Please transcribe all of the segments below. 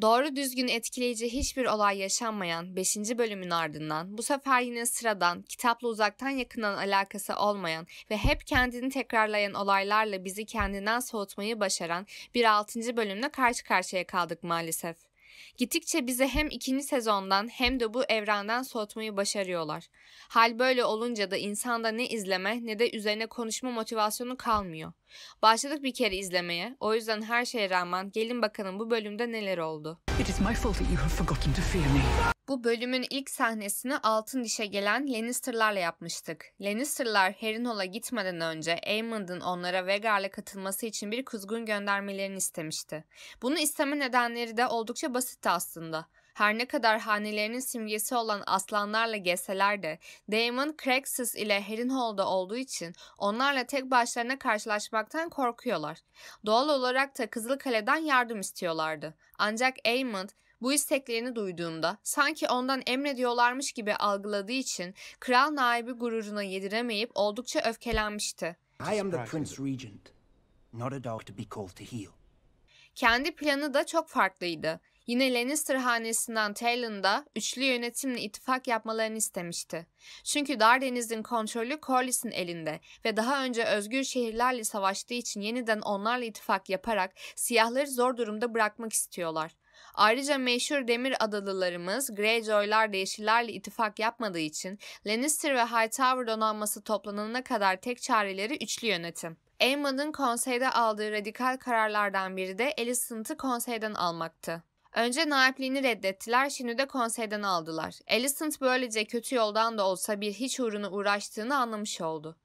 Doğru düzgün etkileyici hiçbir olay yaşanmayan 5. bölümün ardından bu sefer yine sıradan, kitapla uzaktan yakından alakası olmayan ve hep kendini tekrarlayan olaylarla bizi kendinden soğutmayı başaran bir 6. bölümle karşı karşıya kaldık maalesef. Gittikçe bizi hem ikinci sezondan hem de bu evrenden soğutmayı başarıyorlar. Hal böyle olunca da insanda ne izleme ne de üzerine konuşma motivasyonu kalmıyor. Başladık bir kere izlemeye. O yüzden her şeye rağmen gelin bakalım bu bölümde neler oldu. It is my fault that you have forgotten to fear me. Bu bölümün ilk sahnesini Altın Diş'e gelen Lannister'larla yapmıştık. Lannister'lar Harrenhal'a gitmeden önce Aemond'un onlara Vhagar'la katılması için bir kuzgun göndermelerini istemişti. Bunu isteme nedenleri de oldukça basitti aslında. Her ne kadar hanelerinin simgesi olan aslanlarla gezseler de Daemon Craxus ile Harrenhal'da olduğu için onlarla tek başlarına karşılaşmaktan korkuyorlar. Doğal olarak da Kızılkale'den yardım istiyorlardı. Ancak Aemond bu isteklerini duyduğunda sanki ondan emrediyorlarmış gibi algıladığı için kral naibi gururuna yediremeyip oldukça öfkelenmişti. I am the Prince Regent, not a dog to be called to heel. Kendi planı da çok farklıydı. Yine Lannister hanesinden Talon'da üçlü yönetimle ittifak yapmalarını istemişti. Çünkü Dardeniz'in kontrolü Corlys'in elinde ve daha önce özgür şehirlerle savaştığı için yeniden onlarla ittifak yaparak siyahları zor durumda bırakmak istiyorlar. Ayrıca meşhur demir adalılarımız Greyjoy'lar da yeşillerle ittifak yapmadığı için Lannister ve Hightower donanması toplanana kadar tek çareleri üçlü yönetim. Aemond'un konseyde aldığı radikal kararlardan biri de Alicent'ı konseyden almaktı. Önce naipliğini reddettiler, şimdi de konseyden aldılar. Alicent böylece kötü yoldan da olsa bir hiç uğruna uğraştığını anlamış oldu.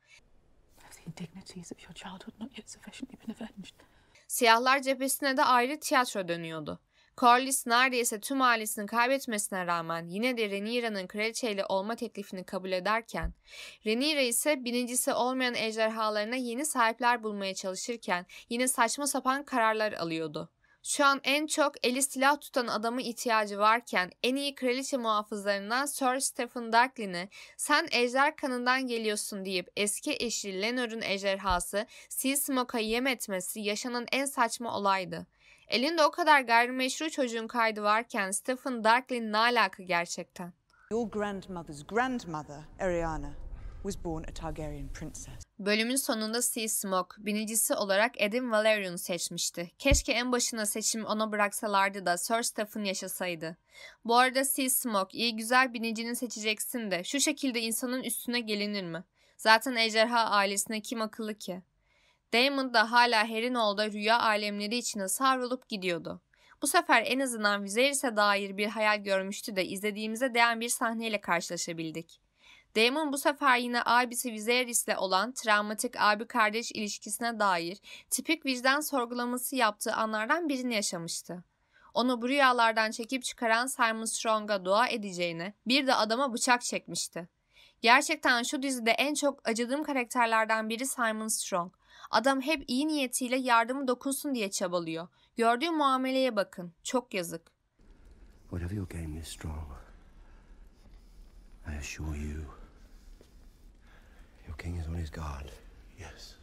Siyahlar cephesine de ayrı tiyatro dönüyordu. Corlys neredeyse tüm ailesini kaybetmesine rağmen yine de Rhaenyra'nın kraliçeyle olma teklifini kabul ederken, Rhaenyra ise birincisi olmayan ejderhalarına yeni sahipler bulmaya çalışırken yine saçma sapan kararlar alıyordu. Şu an en çok eli silah tutan adamı ihtiyacı varken en iyi kraliçe muhafızlarından Sir Stephen Darklin'i sen ejder kanından geliyorsun deyip eski eşi Lenor'un ejderhası Sea Smoke'a yem etmesi yaşanan en saçma olaydı. Elinde o kadar gayrimeşru çocuğun kaydı varken Stephen Darklin ne alaka gerçekten? Your grandmother's grandmother, Ariana, was born a Targaryen princess. Bölümün sonunda Sea Smoke birincisi olarak Edim Valerion seçmişti. Keşke en başına seçim ona bıraksalardı da Sir Stephen yaşasaydı. Bu arada Sea Smoke iyi güzel birincini seçeceksin de şu şekilde insanın üstüne gelinir mi? Zaten ejderha ailesine kim akıllı ki? Damon da hala Harrenhal'da rüya alemleri içine savrulup gidiyordu. Bu sefer en azından Viserys'e dair bir hayal görmüştü de izlediğimize değen bir sahneyle karşılaşabildik. Damon bu sefer yine abisi Viserys'le olan travmatik abi-kardeş ilişkisine dair tipik vicdan sorgulaması yaptığı anlardan birini yaşamıştı. Onu bu rüyalardan çekip çıkaran Simon Strong'a dua edeceğine bir de adama bıçak çekmişti. Gerçekten şu dizide en çok acıdığım karakterlerden biri Simon Strong. Adam hep iyi niyetiyle yardımı dokunsun diye çabalıyor. Gördüğü muameleye bakın. Çok yazık. Whatever your game is strong, I assure you, your king is on his guard. Yes.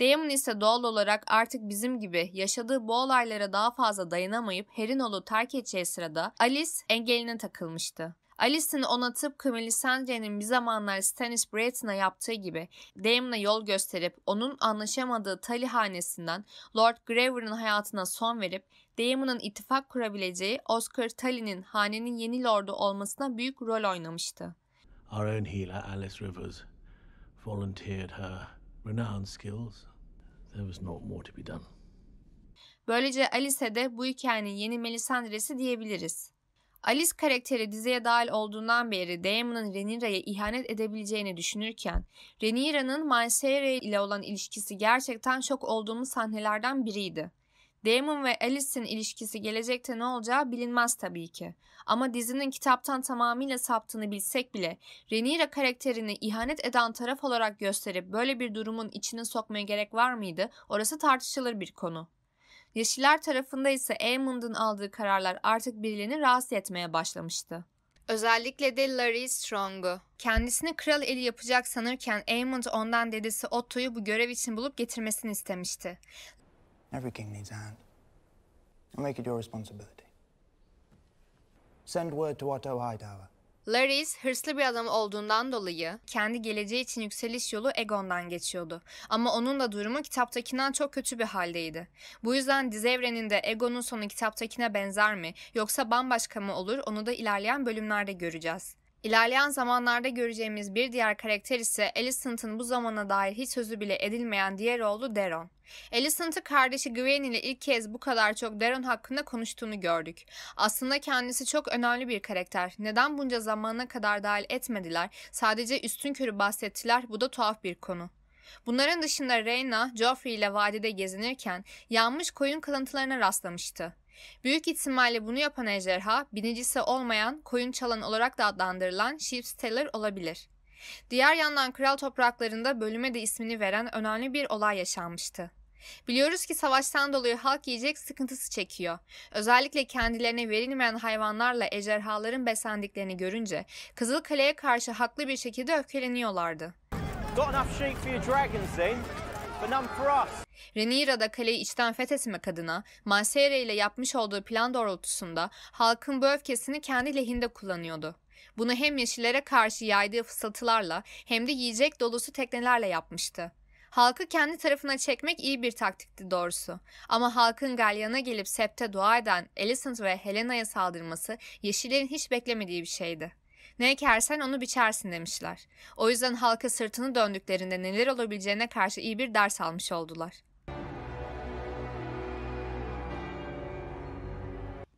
Damon ise doğal olarak artık bizim gibi yaşadığı bu olaylara daha fazla dayanamayıp Herinol'u terk edeceği sırada Alice engeline takılmıştı. Alice'in ona tıpkı Melisandre'nin bir zamanlar Stannis Brayton'a yaptığı gibi Daemon'a yol gösterip onun anlaşamadığı Tully hanesinden Lord Graver'ın hayatına son verip Daemon'ın ittifak kurabileceği Oscar Tully'nin hanenin yeni lordu olmasına büyük rol oynamıştı. Our own healer Alice Rivers volunteered her renowned skills. There was not more to be done. Böylece Alice'e de bu hikayenin yeni Melisandre'si diyebiliriz. Alice karakteri diziye dahil olduğundan beri Daemon'ın Rhaenyra'ya ihanet edebileceğini düşünürken Rhaenyra'nın Mysaria ile olan ilişkisi gerçekten şok olduğumuz sahnelerden biriydi. Daemon ve Alice'in ilişkisi gelecekte ne olacağı bilinmez tabii ki. Ama dizinin kitaptan tamamıyla saptığını bilsek bile Rhaenyra karakterini ihanet eden taraf olarak gösterip böyle bir durumun içine sokmaya gerek var mıydı? Orası tartışılır bir konu. Yeşiller tarafında ise Aemond'un aldığı kararlar artık birilerini rahatsız etmeye başlamıştı. Özellikle de Larry Strong'u. Kendisini kral eli yapacak sanırken Aemond ondan dedesi Otto'yu bu görev için bulup getirmesini istemişti. Every king needs a hand. I'll make it your responsibility. Send word to Otto Hightower. Laris hırslı bir adam olduğundan dolayı kendi geleceği için yükseliş yolu Egon'dan geçiyordu. Ama onun da durumu kitaptakinden çok kötü bir haldeydi. Bu yüzden dizi evreninde Egon'un sonu kitaptakine benzer mi yoksa bambaşka mı olur onu da ilerleyen bölümlerde göreceğiz. İlerleyen zamanlarda göreceğimiz bir diğer karakter ise Alicent'ın bu zamana dair hiç sözü bile edilmeyen diğer oğlu Daron. Alicent'ı kardeşi Gwen ile ilk kez bu kadar çok Daron hakkında konuştuğunu gördük. Aslında kendisi çok önemli bir karakter. Neden bunca zamana kadar dahil etmediler? Sadece üstün körü bahsettiler. Bu da tuhaf bir konu. Bunların dışında Reyna, Joffrey ile vadide gezinirken yanmış koyun kalıntılarına rastlamıştı. Büyük ihtimalle bunu yapan ejderha, binicisi olmayan, koyun çalan olarak da adlandırılan Sheepstealer olabilir. Diğer yandan kral topraklarında bölüme de ismini veren önemli bir olay yaşanmıştı. Biliyoruz ki savaştan dolayı halk yiyecek sıkıntısı çekiyor. Özellikle kendilerine verilmeyen hayvanlarla ejderhaların beslendiklerini görünce Kızıl Kale'ye karşı haklı bir şekilde öfkeleniyorlardı. Got enough sheep for your dragons then, but none for us. Rhaenyra da kaleyi içten fethetmek adına Mansere ile yapmış olduğu plan doğrultusunda halkın bu öfkesini kendi lehinde kullanıyordu. Bunu hem yeşillere karşı yaydığı fısıltılarla hem de yiyecek dolusu teknelerle yapmıştı. Halkı kendi tarafına çekmek iyi bir taktikti doğrusu. Ama halkın galyana gelip septe dua eden Alicent ve Helena'ya saldırması yeşillerin hiç beklemediği bir şeydi. Ne ekersen onu biçersin demişler. O yüzden halka sırtını döndüklerinde neler olabileceğine karşı iyi bir ders almış oldular.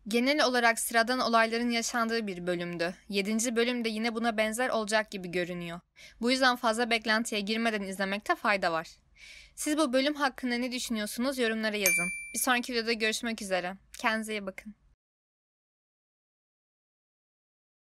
Genel olarak sıradan olayların yaşandığı bir bölümdü. 7. bölüm de yine buna benzer olacak gibi görünüyor. Bu yüzden fazla beklentiye girmeden izlemekte fayda var. Siz bu bölüm hakkında ne düşünüyorsunuz yorumlara yazın. Bir sonraki videoda görüşmek üzere. Kendinize iyi bakın.